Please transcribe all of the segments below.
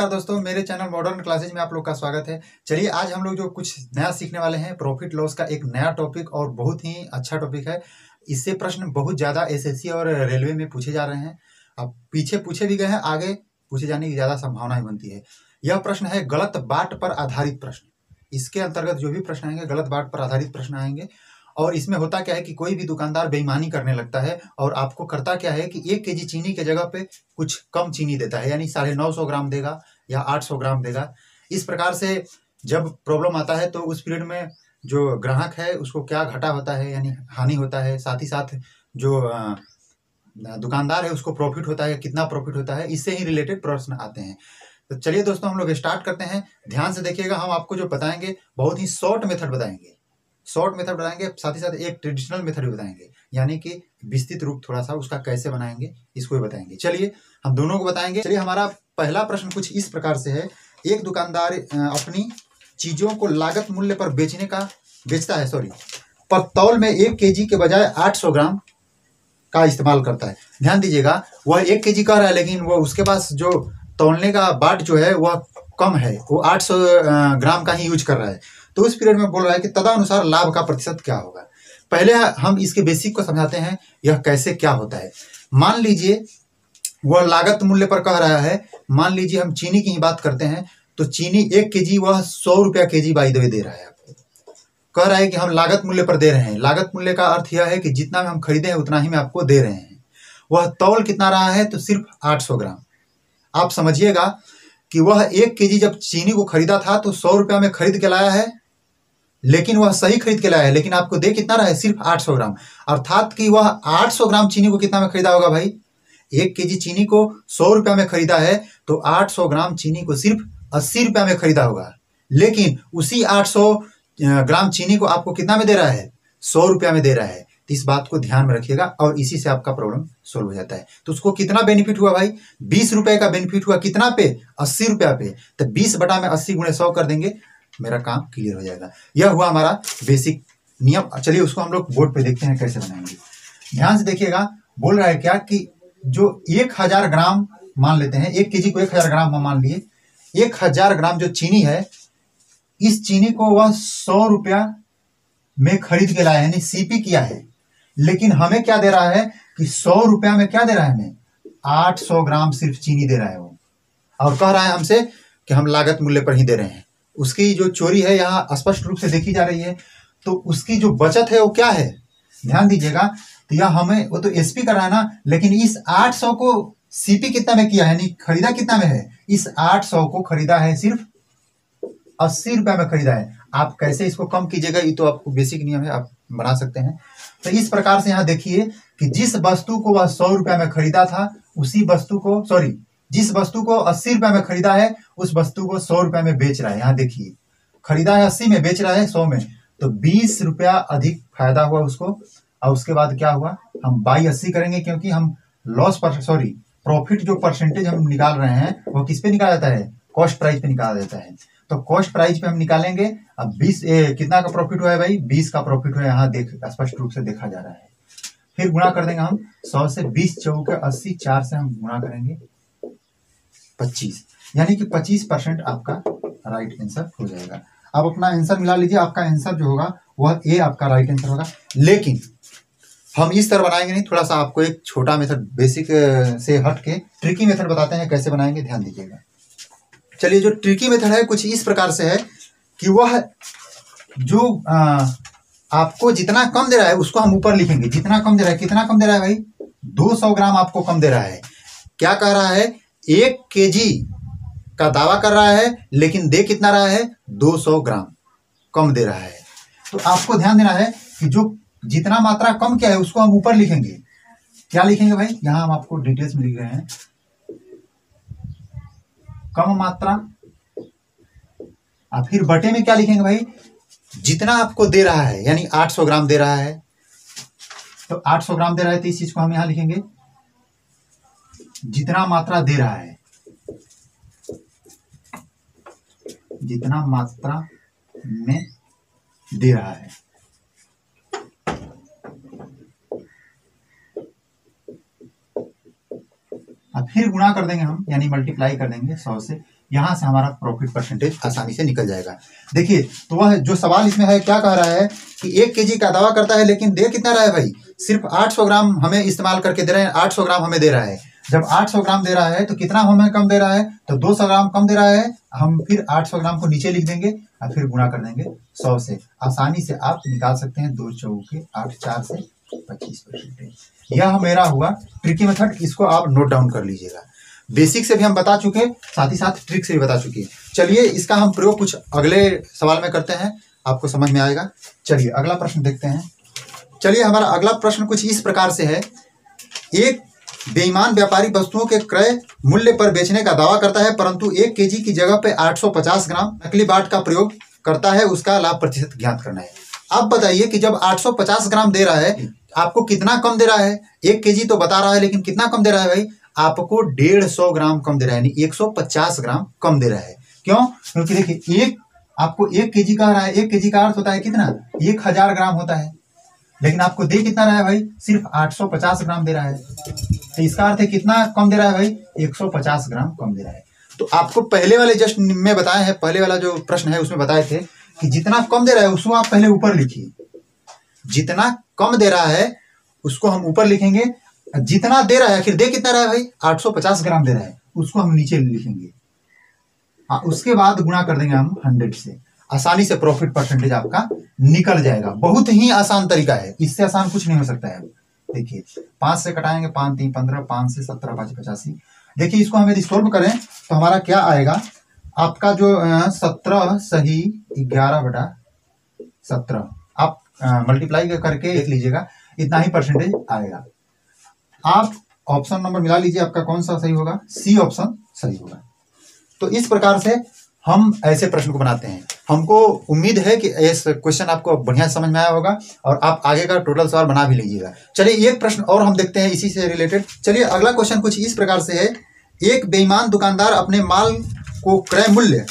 नमस्कार दोस्तों, मेरे चैनल मॉडर्न क्लासेज में आप लोग का स्वागत है। चलिए, आज हम लोग जो कुछ नया सीखने वाले हैं प्रॉफिट लॉस का एक नया टॉपिक और बहुत ही अच्छा टॉपिक है। इससे प्रश्न बहुत ज़्यादा एसएससी और रेलवे में पूछे जा रहे हैं। अब पीछे पूछे भी गए हैं, आगे पूछे जाने की ज़्यादा संभावना बनती है। यह प्रश्न है गलत बाट पर आधारित प्रश्न। इसके अंतर्गत जो भी प्रश्न आएँगे, गलत बाट पर आधारित प्रश्न आएँगे। और इसमें होता क्या है कि कोई भी दुकानदार बेईमानी करने लगता है और आपको करता क्या है कि एक केजी चीनी के जगह पे कुछ कम चीनी देता है, यानी साढ़े नौ सौ ग्राम देगा। या आठ सौ ग्राम देगा। इस प्रकार से जब प्रॉब्लम आता है तो उस पीरियड में जो ग्राहक है, उसको क्या घाटा होता है, यानी हानि होता है, साथ ही साथ जो दुकानदार है, उसको प्रॉफिट होता है, कितना प्रॉफिट होता है, इससे ही रिलेटेड प्रश्न आते हैं। तो चलिए दोस्तों, हम लोग स्टार्ट करते हैं। ध्यान से देखिएगा, हम आपको जो बताएँगे, बहुत ही शॉर्ट मेथड बताएँगे। शॉर्ट मेथड बताएँगे, साथ ही साथ एक ट्रेडिशनल मेथड भी बताएँगे। यानी कि विस्तृत रूप थोड़ा सा उसका कैसे बनाएँगे, इसको भी बताएँगे। चलिए, हम दोनों को बताएँगे। चलिए, हमारा पहला प्रश्न कुछ इस प्रकार से है। एक दुकानदार अपनी चीज़ों को लागत मूल्य पर बेचने का, बेचता है सॉरी पर तौल में एक के के बजाय आठ सौ ग्राम का इस्तेमाल करता है। ध्यान दीजिएगा, वह एक के कह रहा है, लेकिन वो उसके पास जो तौलने का बाट जो है, वह कम है। वो 800 ग्राम का ही यूज़ कर रहा है। तो उस पीरियड में बोल रहा है कि तदानुसार लाभ का प्रतिशत क्या होगा। पहले हम इसके बेसिक को समझाते हैं, यह कैसे क्या होता है। मान लीजिए, वह लागत मूल्य पर कह रहा है मान लीजिए हम चीनी की ही बात करते हैं तो चीनी एक के जी वह सौ रुपया के जी बाई दे रहा है आपको। कह रहा है कि हम लागत मूल्य पर दे रहे हैं। लागत मूल्य का अर्थ यह है कि जितना हम खरीदे हैं, उतना ही में आपको दे रहे हैं। वह तौल कितना रहा है तो सिर्फ़ आठ सौ ग्राम। आप समझिएगा कि वह एक के जी जब चीनी को खरीदा था तो सौ रुपया में खरीद के लाया है, लेकिन वह सही खरीद के लाया है, लेकिन आपको दे कितना रहा है, सिर्फ़ 800 ग्राम। अर्थात कि वह 800 ग्राम चीनी को कितना में खरीदा होगा भाई? एक केजी चीनी को सौ रुपया में खरीदा है तो 800 ग्राम चीनी को सिर्फ़ अस्सी रुपया में खरीदा होगा। लेकिन उसी 800 ग्राम चीनी को आपको कितना में दे रहा है? सौ रुपया में दे रहा है। तो इस बात को ध्यान में रखिएगा और इसी से आपका प्रॉब्लम सोल्व हो जाता है। तो उसको कितना बेनिफिट हुआ भाई? बीस रुपए का बेनिफिट हुआ कितना पे? अस्सी रुपया पे। तो बीस बटा में अस्सी गुणे सौ कर देंगे, मेरा काम क्लियर हो जाएगा। यह हुआ हमारा बेसिक नियम। चलिए उसको हम लोग बोर्ड पे देखते हैं कैसे बनाएँगे। ध्यान से देखिएगा, बोल रहा है क्या कि जो एक हज़ार ग्राम मान लेते हैं, एक केजी को एक हज़ार ग्राम मान लिए। एक हज़ार ग्राम जो चीनी है, इस चीनी को वह सौ रुपया में खरीद के लाया यानी सीपी किया है। लेकिन हमें क्या दे रहा है कि सौ रुपया में क्या दे रहा है हमें? आठ सौ ग्राम सिर्फ़ चीनी दे रहा है वो। और कह रहा है हमसे कि हम लागत मूल्य पर ही दे रहे हैं। उसकी जो चोरी है, यहाँ स्पष्ट रूप से देखी जा रही है। तो उसकी जो बचत है, वो क्या है? ध्यान दीजिएगा तो यह हमें, वो तो एसपी कर है ना, लेकिन इस 800 को सीपी कितना में किया है? खरीदा कितना में है? इस 800 को खरीदा है सिर्फ़ अस्सी रुपया में खरीदा है। आप कैसे इसको कम कीजिएगा? ये तो आपको बेसिक नियम है, आप बना सकते हैं। तो इस प्रकार से यहाँ देखिए कि जिस वस्तु को वह सौ रुपया में खरीदा था, उसी वस्तु को सॉरी जिस वस्तु को अस्सी रुपया में खरीदा है, उस वस्तु को सौ रुपया में बेच रहा है। यहाँ देखिए, खरीदा है अस्सी में, बेच रहा है सौ में। तो बीस रुपया अधिक फ़ायदा हुआ उसको। और उसके बाद क्या हुआ? हम बाई अस्सी करेंगे क्योंकि हम लॉस पर सॉरी प्रॉफिट जो परसेंटेज हम निकाल रहे हैं, वो किस पे निकाला जाता है? कॉस्ट प्राइस पे निकाला जाता है। तो कॉस्ट प्राइस पे हम निकालेंगे। अब बीस कितना का प्रॉफिट हुआ है भाई? बीस का प्रॉफिट हुआ है। यहाँ देख, स्पष्ट रूप से देखा जा रहा है। फिर गुणा कर देंगे हम। सौ से बीस चौके अस्सी, चार से हम गुणा करेंगे। पच्चीस। यानी कि पच्चीस परसेंट आपका राइट आंसर हो जाएगा। अब अपना आंसर मिला लीजिए आपका आंसर जो होगा वह ए आपका राइट आंसर होगा। लेकिन हम इस तरह बनाएँगे नहीं थोड़ा सा आपको एक छोटा मेथड बेसिक से हट के ट्रिकी मेथड बताते हैं कैसे बनाएँगे ध्यान दीजिएगा। चलिए जो ट्रिकी मेथड है कुछ इस प्रकार से है कि वह जो आ, आपको जितना कम दे रहा है उसको हम ऊपर लिखेंगे। जितना कम दे रहा है कितना कम दे रहा है भाई? 200 ग्राम आपको कम दे रहा है। क्या कह रहा है? एक केजी का दावा कर रहा है, लेकिन दे कितना रहा है? 200 ग्राम कम दे रहा है। तो आपको ध्यान देना है कि जो जितना मात्रा कम क्या है, उसको हम ऊपर लिखेंगे। क्या लिखेंगे भाई? यहाँ हम आपको डिटेल्स में लिख रहे हैं। कम मात्रा। और फिर बटे में क्या लिखेंगे भाई? जितना आपको दे रहा है, यानी 800 ग्राम दे रहा है। तो 800 ग्राम दे रहा है तो इस चीज़ को हम यहाँ लिखेंगे। जितना मात्रा दे रहा है जितना मात्रा में दे रहा है। अब फिर गुणा कर देंगे हम, यानी मल्टीप्लाई कर देंगे सौ से। यहाँ से हमारा प्रॉफिट परसेंटेज आसानी से निकल जाएगा। देखिए तो वह जो सवाल इसमें है, क्या कह रहा है कि एक केजी का दावा करता है, लेकिन दे कितना रहा है भाई? सिर्फ़ 800 ग्राम हमें इस्तेमाल करके दे रहे हैं 800 ग्राम हमें दे रहा है। जब 800 ग्राम दे रहा है तो कितना हमें कम दे रहा है? तो 200 ग्राम कम दे रहा है, हम फिर 800 ग्राम को नीचे लिख देंगे और फिर गुणा कर देंगे 100 से। आसानी से आप निकाल सकते हैं दो चौके आठ चार से पच्चीस परसेंटेज यह मेरा हुआ ट्रिकी मेथड इसको आप नोट डाउन कर लीजिएगा। बेसिक से भी हम बता चुके साथ ही साथ ट्रिक से भी बता चुके चलिए, इसका हम प्रयोग कुछ अगले सवाल में करते हैं, आपको समझ में आएगा। चलिए, अगला प्रश्न देखते हैं। चलिए, हमारा अगला प्रश्न कुछ इस प्रकार से है। एक बेईमान व्यापारी वस्तुओं के क्रय मूल्य पर बेचने का दावा करता है, परंतु एक केजी की जगह पे 850 ग्राम नकली बाट का प्रयोग करता है, उसका लाभ प्रतिशत ज्ञात करना है। अब बताइए कि जब 850 ग्राम दे रहा है, आपको कितना कम दे रहा है? एक केजी तो बता रहा है, लेकिन कितना कम दे रहा है भाई? आपको डेढ़ सौ ग्राम कम दे रहा है, यानी एक सौ पचास ग्राम कम दे रहा है। क्यों? क्योंकि देखिए, एक, आपको एक केजी का रहा है, एक केजी का अर्थ होता है कितना? एक हज़ार ग्राम होता है। लेकिन आपको दे कितना रहा है भाई? सिर्फ़ 850 ग्राम दे रहा है। तो इसका अर्थ है कितना कम दे रहा है भाई? 150 ग्राम कम दे रहा है। तो आपको पहले वाले जस्ट में बताए हैं, पहले वाला जो प्रश्न है उसमें बताए थे कि जितना कम दे रहा है उसको आप पहले ऊपर लिखिए। जितना कम दे रहा है उसको हम ऊपर लिखेंगे। जितना दे रहा है, आखिर दे कितना रहा है भाई? 850 ग्राम दे रहा है, उसको हम नीचे लिखेंगे। हाँ उसके बाद गुणा कर देंगे हम हंड्रेड से। आसानी से प्रॉफिट परसेंटेज आपका निकल जाएगा। बहुत ही आसान तरीका है। इससे आसान कुछ नहीं हो सकता है। देखिए, पाँच से कटाएँगे, पाँच, तीन, पंद्रह, पाँच से सत्रह, पाँच पचासी। देखिए, इसको हम यदि सोल्व करें तो हमारा क्या आएगा? आपका जो सत्रह सही ग्यारह बटा सत्रह। आप मल्टीप्लाई करके देख लीजिएगा, इतना ही परसेंटेज आएगा। आप ऑप्शन नंबर मिला लीजिए, आपका कौन सा सही होगा? सी ऑप्शन सही होगा। तो इस प्रकार से हम ऐसे प्रश्न को बनाते हैं। हमको उम्मीद है कि इस क्वेश्चन आपको बढ़िया समझ में आया होगा और आप आगे का टोटल सवाल बना भी लीजिएगा। चलिए, एक प्रश्न और हम देखते हैं इसी से रिलेटेड चलिए, अगला क्वेश्चन कुछ इस प्रकार से है। एक बेईमान दुकानदार अपने माल को क्रय मूल्य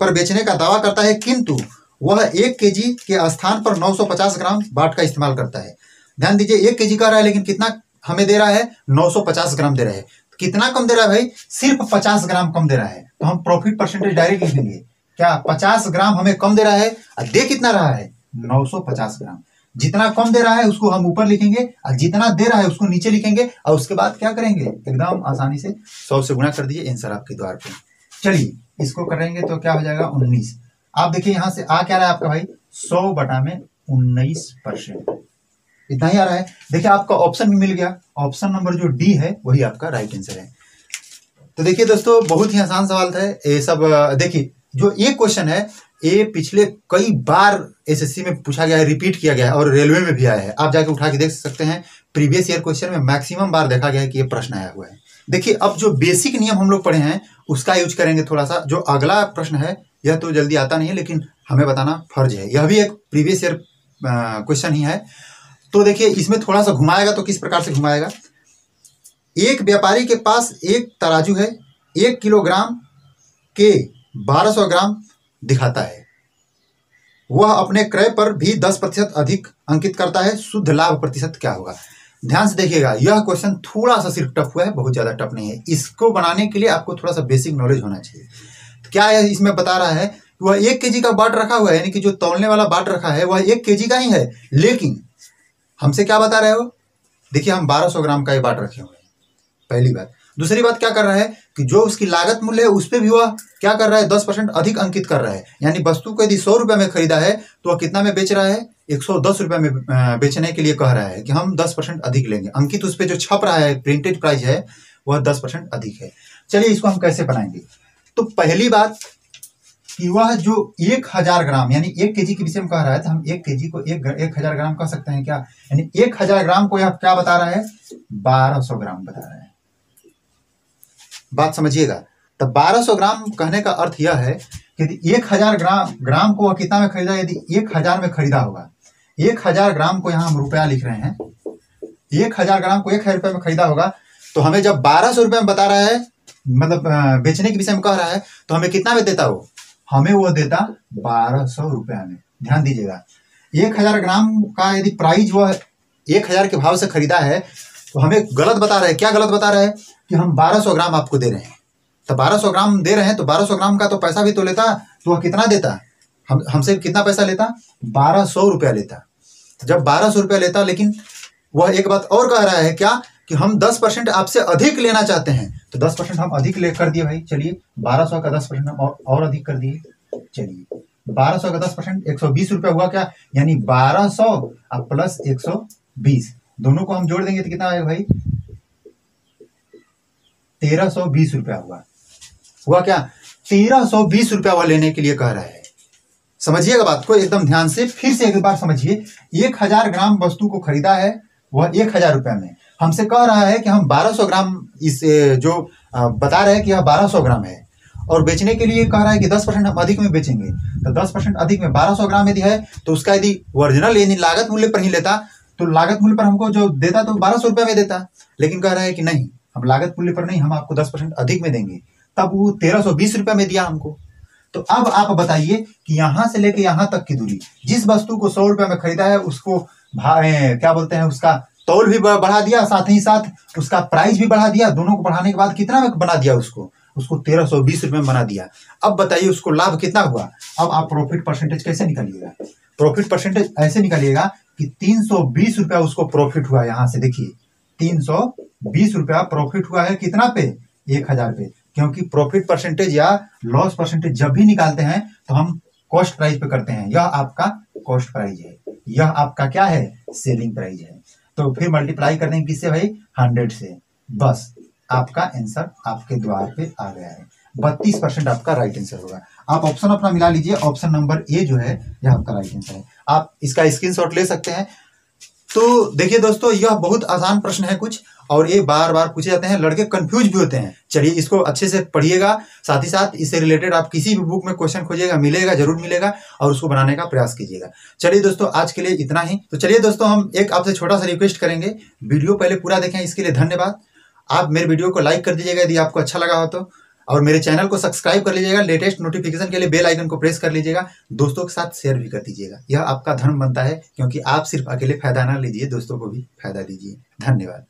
पर बेचने का दावा करता है, किंतु वह एक केजी के स्थान पर 950 ग्राम बाट का इस्तेमाल करता है। ध्यान दीजिए, एक के जी का रहा है, लेकिन कितना हमें दे रहा है? 950 ग्राम दे रहा है। कितना कम दे रहा है भाई? सिर्फ़ 50 ग्राम कम दे रहा है। तो हम प्रॉफिट परसेंटेज डायरेक्ट लिख देंगे। क्या 50 ग्राम हमें कम दे रहा है? और दे कितना रहा है? 950 ग्राम। जितना कम दे रहा है, उसको हम ऊपर लिखेंगे। और जितना दे रहा है, उसको नीचे लिखेंगे। और उसके बाद क्या करेंगे? एकदम आसानी से सौ से गुना कर दीजिए आंसर आपके द्वार पे। चलिए, इसको करेंगे तो क्या हो जाएगा? उन्नीस। आप देखिए, यहाँ से आ क्या रहा है आपका भाई? सौ बटा में उन्नीस परसेंट। इतना ही आ रहा है। देखिए, आपका ऑप्शन भी मिल गया। ऑप्शन नंबर जो डी है, वही आपका राइट आंसर है। तो देखिए दोस्तों, बहुत ही आसान सवाल था। ये सब, देखिए, जो ये क्वेश्चन है, ये पिछले कई बार एसएससी में पूछा गया है रिपीट किया गया है और रेलवे में भी आया है। आप जाके उठा के देख सकते हैं प्रीवियस ईयर क्वेश्चन में मैक्सिमम बार देखा गया है कि ये प्रश्न आया हुआ है। देखिए, अब जो बेसिक नियम हम लोग पढ़े हैं, उसका यूज़ करेंगे थोड़ा सा जो अगला प्रश्न है, यह तो जल्दी आता नहीं है, लेकिन हमें बताना फ़र्ज़ है। यह भी एक प्रीवियस ईयर क्वेश्चन ही है। तो देखिए, इसमें थोड़ा सा घुमाएगा तो किस प्रकार से घुमाएगा? एक व्यापारी के पास एक तराजू है, एक किलोग्राम के 1200 ग्राम दिखाता है। वह अपने क्रय पर भी 10 प्रतिशत अधिक अंकित करता है। शुद्ध लाभ प्रतिशत क्या होगा? ध्यान से देखिएगा, यह क्वेश्चन थोड़ा सा सिर्फ़ टफ हुआ है, बहुत ज़्यादा टफ नहीं है। इसको बनाने के लिए आपको थोड़ा सा बेसिक नॉलेज होना चाहिए। तो क्या है इसमें बता रहा है? वह एक केजी का बाट रखा हुआ है, यानी कि जो तोलने वाला बाट रखा है, वह एक केजी का ही है। लेकिन हमसे क्या बता रहे हो? देखिए, हम 1200 ग्राम का ये बाट रखे हुए हैं। पहली बात। दूसरी बात क्या कर रहा है कि जो उसकी लागत मूल्य है, उस पर भी वह क्या कर रहा है? दस परसेंट अधिक अंकित कर रहा है। यानी वस्तु को यदि सौ रुपये में खरीदा है तो वह कितना में बेच रहा है? एक सौ दस रुपये में बेचने के लिए कह रहा है कि हम दस परसेंट अधिक लेंगे। अंकित उस पर जो छप रहा है प्रिंटेड प्राइस है, वह दस परसेंट अधिक है। चलिए, इसको हम कैसे बनाएँगे? तो पहली बात कि वह जो एक हज़ार ग्राम, यानी एक केजी के विषय में कह रहा है तो हम एक केजी को एक एक हज़ार ग्राम कह सकते हैं क्या? यानी एक हज़ार ग्राम को यह क्या बता रहा है? बारह सौ ग्राम बता रहा है। बात समझिएगा। तो बारह सौ ग्राम कहने का अर्थ यह है कि एक हज़ार ग्राम ग्राम को वह कितना में खरीदा? यदि एक हज़ार में खरीदा होगा, एक हज़ार ग्राम को यहाँ हम रुपया लिख रहे हैं। एक हज़ार ग्राम को एक हज़ार रुपये में खरीदा होगा तो हमें जब बारह सौ रुपये में बता रहा है मतलब बेचने के विषय में कह रहा है तो हमें कितना में देता वो हमें वो देता बारह सौ रुपया में ध्यान दीजिएगा। एक हज़ार ग्राम का यदि प्राइस वह एक हज़ार के भाव से खरीदा है तो हमें गलत बता रहे हैं। क्या गलत बता रहे हैं? कि हम बारह सौ ग्राम आपको दे रहे हैं। तो बारह सौ ग्राम दे रहे हैं तो बारह सौ ग्राम का तो पैसा भी तो लेता तो वह कितना देता? हम, हमसे कितना पैसा लेता? बारह सौ रुपया लेता। तो जब बारह सौ रुपया लेता, लेकिन वह एक बात और कह रहा है क्या? कि हम दस परसेंट आपसे अधिक लेना चाहते हैं। तो दस परसेंट हम अधिक ले कर दिए भाई चलिए। बारह सौ का दस परसेंट हम और, और अधिक कर दिए। चलिए। बारह सौ का दस परसेंट एक सौ बीस रुपया हुआ क्या? यानी बारह सौ प्लस एक सौ बीस। दोनों को हम जोड़ देंगे तो कितना आएगा भाई? तेरह सौ बीस रुपया हुआ। हुआ क्या? तेरह सौ बीस रुपया वह लेने के लिए कह रहा है। समझिएगा बात को एकदम ध्यान से फिर से एक बार समझिए। एक हज़ार ग्राम वस्तु को खरीदा है वह एक हज़ार रुपया में। हमसे कह रहा है कि हम बारह सौ ग्राम इस जो बता रहे हैं कि यह बारह सौ ग्राम है। और बेचने के लिए कह रहा है कि दस परसेंट हम अधिक में बेचेंगे। तो दस परसेंट अधिक में बारह सौ ग्राम यदि है तो उसका यदि ओरिजिनल यानी लागत मूल्य पर ही लेता तो लागत मूल्य पर हमको जो देता तो बारह सौ रुपया में देता। लेकिन कह रहा है कि नहीं, हम लागत मूल्य पर नहीं, हम आपको दस परसेंट अधिक में देंगे। तब वो तेरह सौ बीस रुपया में दिया हमको। तो अब आप बताइए कि यहाँ से लेके यहाँ तक की दूरी, जिस वस्तु को सौ रुपए में खरीदा है, उसको क्या बोलते हैं, उसका तौल भी बढ़ा दिया, साथ ही साथ उसका प्राइस भी बढ़ा दिया, दोनों को बढ़ाने के बाद कितना में बना दिया उसको? उसको तेरह सौ बीस रुपए में बना दिया। अब बताइए उसको लाभ कितना हुआ? अब आप प्रॉफिट परसेंटेज कैसे निकालिएगा? प्रॉफिट परसेंटेज ऐसे निकालिएगा कि तीन सौ बीस रुपया उसको प्रॉफिट हुआ यहाँ से, देखिए। तीन सौ बीस रुपया प्रॉफिट हुआ है कितना पे? एक हज़ार पे। क्योंकि प्रॉफिट परसेंटेज या लॉस परसेंटेज जब भी निकालते हैं तो हम कॉस्ट प्राइस पे करते हैं। यह आपका कॉस्ट प्राइस है। यह आपका क्या है? सेलिंग प्राइस है। तो फिर मल्टीप्लाई कर देंगे किससे भाई? हंड्रेड से। बस, आपका आंसर आपके द्वार पे आ गया है। बत्तीस परसेंट आपका राइट आंसर होगा। आप ऑप्शन अपना मिला लीजिए। ऑप्शन नंबर ए जो है, यह आपका राइट आंसर है। आप इसका स्क्रीनशॉट ले सकते हैं। तो देखिए दोस्तों, यह बहुत आसान प्रश्न है कुछ। और ये बार बार पूछे जाते हैं, लड़के कंफ्यूज भी होते हैं। चलिए इसको अच्छे से पढ़िएगा, साथ ही साथ इससे रिलेटेड आप किसी भी बुक में क्वेश्चन खोजिएगा, मिलेगा, ज़रूर मिलेगा और उसको बनाने का प्रयास कीजिएगा। चलिए दोस्तों, आज के लिए इतना ही। तो चलिए दोस्तों, हम एक आपसे छोटा सा रिक्वेस्ट करेंगे। वीडियो पहले पूरा देखें, इसके लिए धन्यवाद। आप मेरे वीडियो को लाइक कर दीजिएगा, यदि आपको अच्छा लगा हो तो। और मेरे चैनल को सब्सक्राइब कर लीजिएगा लेटेस्ट नोटिफिकेशन के लिए बेल आइकन को प्रेस कर लीजिएगा। दोस्तों के साथ शेयर भी कर दीजिएगा। यह आपका धर्म बनता है, क्योंकि आप सिर्फ़ अकेले फ़ायदा ना लीजिए, दोस्तों को भी फ़ायदा दीजिए। धन्यवाद।